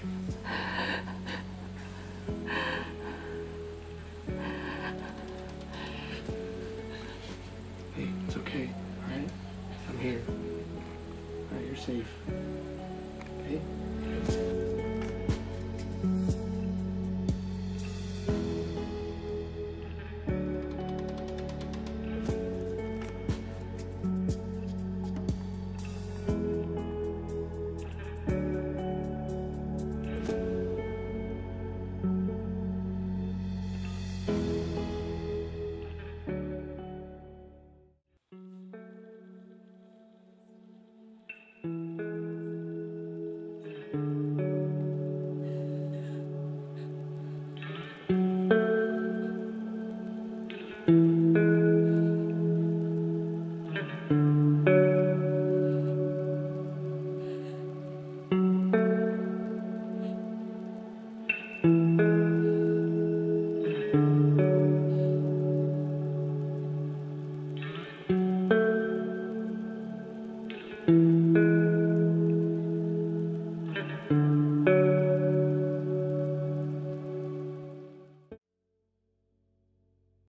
Hey, it's okay, alright? I'm here. Alright, you're safe. Okay?